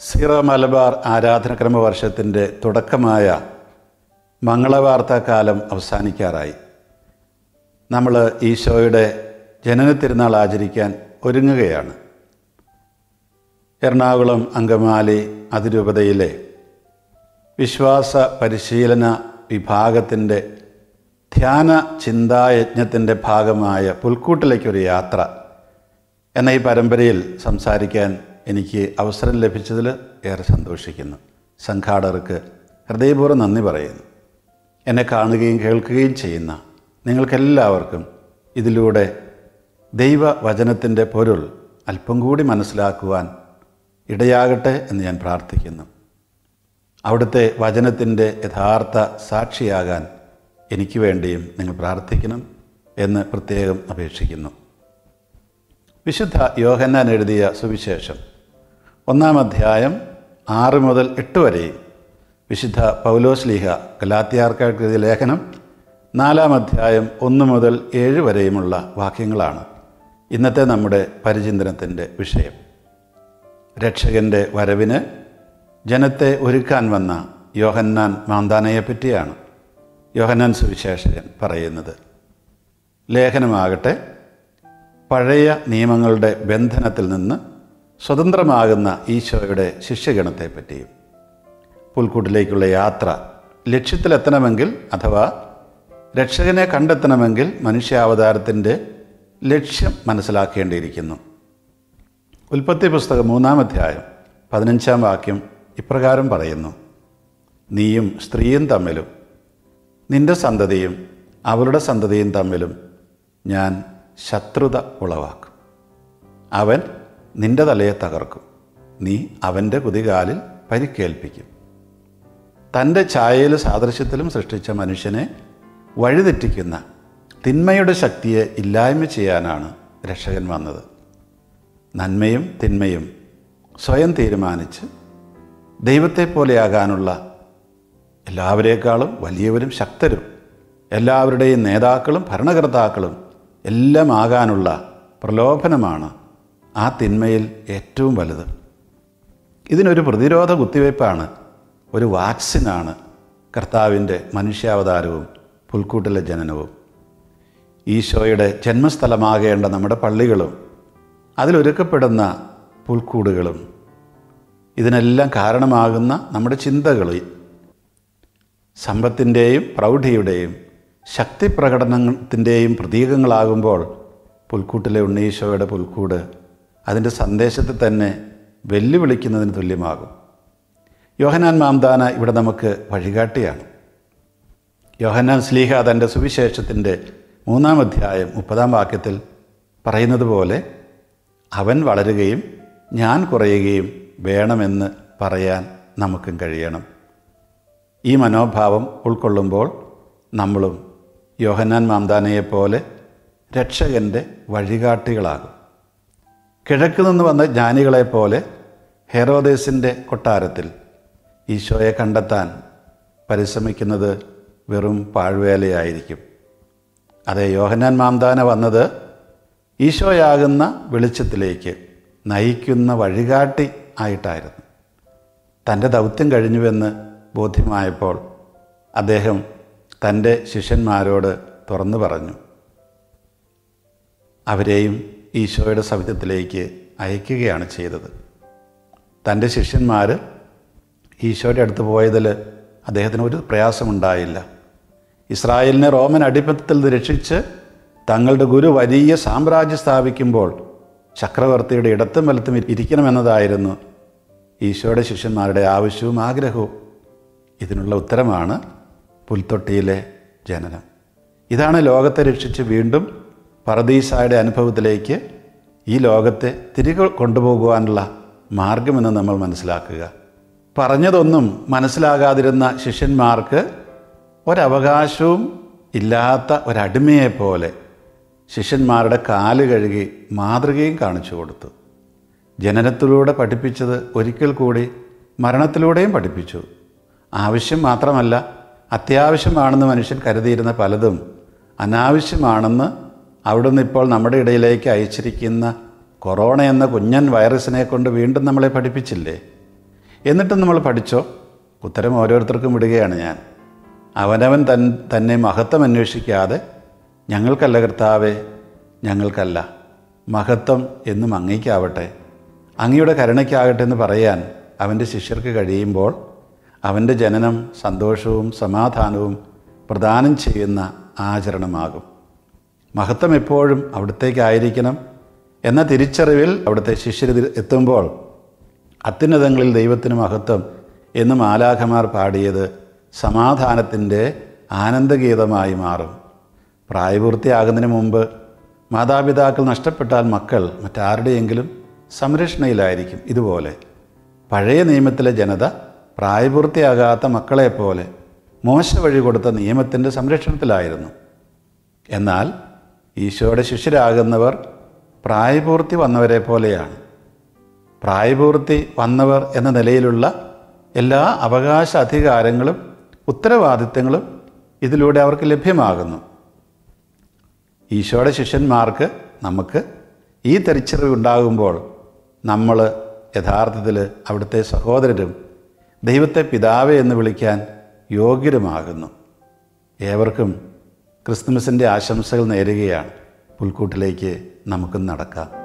Zero Malabar ആരാധനക്രമ വർഷത്തിന്റെ തുടക്കമായ മംഗളവാർത്താക്കാലം അവസാനിക്കാറായി. നമ്മൾ ഈശോയുടെ ജനന തിരുനാൾ ആചരിക്കാൻ ഒരുങ്ങുകയാണ്. എറണാകുളം അങ്കമാലി അതിരൂപതയിലെ വിശ്വാസ പരിശീലന വിഭാഗത്തിന്റെ ധ്യാന ചിന്തായജ്ഞത്തിന്റെ ഭാഗമായ പുൽക്കൂട്ടിലേക്കൊരു യാത്ര എന്ന ഈ പരമ്പരയിൽ സംസാരിക്കാൻ എനിക്ക് അവസരം ലഭിച്ചതിൽ ഏറെ സന്തോഷിക്കുന്നു. സംഘാടകർക്ക് ഹൃദയപൂർവം നന്ദി പറയുന്നു. എന്നെ കാണുകയും കേൾക്കുകയും ചെയ്യുന്ന നിങ്ങൾക്കെല്ലാവർക്കും ഇതിലൂടെ ദൈവവചനത്തിന്റെ പൊരുൾ അല്പം കൂടി മനസ്സിലാക്കുവാൻ ഇടയാകട്ടെ എന്ന് ഞാൻ പ്രാർത്ഥിക്കുന്നു. അവിടുത്തെ വചനത്തിന്റെ യഥാർത്ഥ സാക്ഷിയാകാൻ എനിക്ക് വേണ്ടിയും നിങ്ങൾ പ്രാർത്ഥിക്കണം എന്ന് പ്രത്യേകം അപേക്ഷിക്കുന്നു. വിശുദ്ധ യോഹന്നാൻ എഴുതിയ സുവിശേഷം. ഒന്നാം അധ്യായം ആറ് മുതൽ എട്ട് വരെ വിശുദ്ധ പൗലോസ്ലീഹ ഗലാത്തിയാർക്ക് എഴുതിയ ലേഖനം നാലാം അധ്യായം ഒന്ന് മുതൽ ഏഴ് വരെയുമുള്ള വാക്യങ്ങളാണ്. ഇന്നത്തെ നമ്മുടെ പരിചിന്തനത്തിന്റെ വിഷയം. രക്ഷകന്റെ വരവിന് ജനത്തെ ഒരുക്കാൻ വന്ന യോഹന്നാൻ മാന്താനയെപ്പറ്റിയാണ് യോഹന്നാൻ സുവിശേഷകൻ പറയുന്നത്. ലേഖനമാകട്ടെ പഴയ നിയമങ്ങളുടെ ബന്ധനത്തിൽ നിന്ന് സ്വതന്ത്രമാകുന്ന ഈശോയുടെ ശിഷ്യഗണത്തെപ്പറ്റിയും പുൽക്കൂട്ടിലേക്കുള്ള യാത്ര ലക്ഷ്യത്തിലെത്തണമെങ്കിൽ അഥവാ രക്ഷകനെ കണ്ടെത്തണമെങ്കിൽ മനുഷ്യാവതാരത്തിന്റെ ലക്ഷ്യം മനസ്സിലാക്കേണ്ടിയിരിക്കുന്നു. ഉൽപ്പത്തി പുസ്തകം മൂന്നാം അധ്യായം പതിനഞ്ചാം വാക്യം ഇപ്രകാരം പറയുന്നു. നീയും സ്ത്രീയും തമ്മിലും നിന്റെ സന്തതിയും അവളുടെ സന്തതിയും തമ്മിലും ഞാൻ ശത്രുത ഉളവാക്കും. അവൻ നിന്റെ തലയെ തകർക്കും. നീ അവന്റെ കുതികാലിൽ പരിക്കേൽപ്പിക്കും. തന്റെ ഛായയിൽ സാദൃശ്യത്തിലും സൃഷ്ടിച്ച മനുഷ്യനെ വഴിതെറ്റിക്കുന്ന തിന്മയുടെ ശക്തിയെ ഇല്ലായ്മ ചെയ്യാനാണ് രക്ഷകൻ വന്നത്. നന്മയും തിന്മയും സ്വയം തീരുമാനിച്ച് ദൈവത്തെ പോലെയാകാനുള്ള എല്ലാവരേക്കാളും വലിയവരും ശക്തരും എല്ലാവരുടെയും നേതാക്കളും ഭരണകർത്താക്കളും എല്ലാം ആകാനുള്ള പ്രലോഭനമാണ് ആ തിന്മയിൽ ഏറ്റവും വലുത്. ഇതിനൊരു പ്രതിരോധ കുത്തിവയ്പ്പാണ് ഒരു വാക്സിനാണ് കർത്താവിന്റെ മനുഷ്യാവതാരവും പുൽക്കൂട്ടിലെ ജനനവും. ഈശോയുടെ ജന്മസ്ഥലമാകേണ്ട നമ്മുടെ പള്ളികളും അതിലൊരുക്കപ്പെടുന്ന പുൽക്കൂടുകളും ഇതിനെല്ലാം കാരണമാകുന്ന നമ്മുടെ ചിന്തകൾ സമ്പത്തിന്റെയും പ്രൗഢിയുടെയും ശക്തി പ്രകടനത്തിന്റെയും പ്രതീകങ്ങളാകുമ്പോൾ പുൽക്കൂട്ടിലെ ഉണ്ണീശോയുടെ പുൽക്കൂട് അതിന്റെ സന്ദേശത്തെ തന്നെ വെല്ലുവിളിക്കുന്നതിന് തുല്യമാകും. യോഹനാൻ മാംദാന ഇവിടെ നമുക്ക് വഴികാട്ടിയാണ്. യോഹനാൻ സ്ലീഹ തന്റെ സുവിശേഷത്തിന്റെ മൂന്നാം അധ്യായം മുപ്പതാം വാക്യത്തിൽ പറയുന്നത് പോലെ അവൻ വളരുകയും ഞാൻ കുറയുകയും വേണമെന്ന് പറയാൻ നമുക്കും കഴിയണം. ഈ മനോഭാവം ഉൾക്കൊള്ളുമ്പോൾ നമ്മളും യോഹന്നാൻ മാംദാനയെപ്പോലെ രക്ഷകന്റെ വഴികാട്ടികളാകും. കിഴക്ക് നിന്ന് വന്ന ജ്ഞാനികളെപ്പോലെ ഹെറോദേസിന്റെ കൊട്ടാരത്തിൽ ഈശോയെ കണ്ടെത്താൻ പരിശ്രമിക്കുന്നത് വെറും പാഴ്വേലയായിരിക്കും. അതേ യോഹന്നാൻ മാംദാന വന്നത് ഈശോയാകുന്ന വെളിച്ചത്തിലേക്ക് നയിക്കുന്ന വഴികാട്ടി ആയിട്ടായിരുന്നു. തന്റെ ദൗത്യം കഴിഞ്ഞുവെന്ന് ബോധ്യമായപ്പോൾ അദ്ദേഹം തന്റെ ശിഷ്യന്മാരോട് തുറന്നു പറഞ്ഞു അവരെയും ഈശോയുടെ സവിധത്തിലേക്ക് അയക്കുകയാണ് ചെയ്തത്. തന്റെ ശിഷ്യന്മാർ ഈശോയുടെ അടുത്ത് പോയതിൽ അദ്ദേഹത്തിന് ഒരു പ്രയാസമുണ്ടായില്ല. ഇസ്രായേലിനെ റോമൻ അടിമത്തത്തിൽ രക്ഷിച്ച് തങ്ങളുടെ ഗുരു വലിയ സാമ്രാജ്യം സ്ഥാപിക്കുമ്പോൾ ചക്രവർത്തിയുടെ ഇടത്തും വലത്തും ഇരിക്കണമെന്നതായിരുന്നു ഈശോയുടെ ശിഷ്യന്മാരുടെ ആവശ്യവും ആഗ്രഹവും. ഇതിനുള്ള ഉത്തരമാണ് പുൽത്തൊട്ടിയിലെ ജനനം. ഇതാണ് ലോകത്തെ രക്ഷിച്ച് വീണ്ടും പറദീസായുടെ അനുഭവത്തിലേക്ക് ഈ ലോകത്തെ തിരികെ കൊണ്ടുപോകുവാനുള്ള മാർഗമെന്ന് നമ്മൾ മനസ്സിലാക്കുക. പറഞ്ഞതൊന്നും മനസ്സിലാകാതിരുന്ന ശിഷ്യന്മാർക്ക് ഒരവകാശവും ഇല്ലാത്ത ഒരടിമയെപ്പോലെ ശിഷ്യന്മാരുടെ കാൽ കഴുകി മാതൃകയും കാണിച്ചു കൊടുത്തു. ജനനത്തിലൂടെ പഠിപ്പിച്ചത് ഒരിക്കൽ കൂടി മരണത്തിലൂടെയും പഠിപ്പിച്ചു. ആവശ്യം മാത്രമല്ല അത്യാവശ്യമാണെന്ന് മനുഷ്യൻ കരുതിയിരുന്ന പലതും അനാവശ്യമാണെന്ന് അവിടുന്ന് ഇപ്പോൾ നമ്മുടെ ഇടയിലേക്ക് അയച്ചിരിക്കുന്ന കൊറോണ എന്ന കുഞ്ഞൻ വൈറസിനെ കൊണ്ട് വീണ്ടും നമ്മളെ പഠിപ്പിച്ചില്ലേ? എന്നിട്ടും നമ്മൾ പഠിച്ചോ? ഉത്തരം ഓരോരുത്തർക്കും വിടുകയാണ് ഞാൻ. അവനവൻ തൻ തന്നെ മഹത്വം അന്വേഷിക്കാതെ ഞങ്ങൾക്കല്ല കർത്താവേ ഞങ്ങൾക്കല്ല മഹത്വം എന്നും അങ്ങേക്കാവട്ടെ അങ്ങയുടെ കരുണയ്ക്കാകട്ടെ എന്ന് പറയാൻ അവന്റെ ശിഷ്യർക്ക് കഴിയുമ്പോൾ അവന്റെ ജനനം സന്തോഷവും സമാധാനവും പ്രദാനം ചെയ്യുന്ന ആചരണമാകും. മഹത്വം എപ്പോഴും അവിടത്തേക്കായിരിക്കണം എന്ന തിരിച്ചറിവിൽ അവിടുത്തെ ശിഷ്യർ എത്തുമ്പോൾ അത്യുന്നതങ്ങളിൽ ദൈവത്തിന് മഹത്വം എന്ന് മാലാഖമാർ പാടിയത് സമാധാനത്തിന്റെ ആനന്ദഗീതമായി മാറും. പ്രായപൂർത്തിയാകുന്നതിന് മുമ്പ് മാതാപിതാക്കൾ നഷ്ടപ്പെട്ടാൽ മക്കൾ മറ്റാരുടെയെങ്കിലും സംരക്ഷണയിലായിരിക്കും ഇതുപോലെ. പഴയ നിയമത്തിലെ ജനത പ്രായപൂർത്തിയാകാത്ത മക്കളെപ്പോലെ മോശ വഴി കൊടുത്ത നിയമത്തിന്റെ സംരക്ഷണത്തിലായിരുന്നു. എന്നാൽ ഈശോയുടെ ശിഷ്യരാകുന്നവർ പ്രായപൂർത്തി വന്നവരെ പോലെയാണ് പ്രായപൂർത്തി വന്നവർ എന്ന നിലയിലുള്ള എല്ലാ അവകാശ അധികാരങ്ങളും ഉത്തരവാദിത്തങ്ങളും ഇതിലൂടെ അവർക്ക് ലഭ്യമാകുന്നു. ഈശോയുടെ ശിഷ്യന്മാർക്ക് നമുക്ക് ഈ തിരിച്ചറിവ് ഉണ്ടാകുമ്പോൾ നമ്മൾ യഥാർത്ഥത്തിൽ അവിടുത്തെ സഹോദരരും ദൈവത്തെ പിതാവേ എന്ന് വിളിക്കാൻ യോഗ്യരുമാകുന്നു. ഏവർക്കും ക്രിസ്തുമസിന്റെ ആശംസകൾ നേരുകയാണ്. പുൽക്കൂട്ടിലേക്ക് നമുക്ക് നടക്കാം.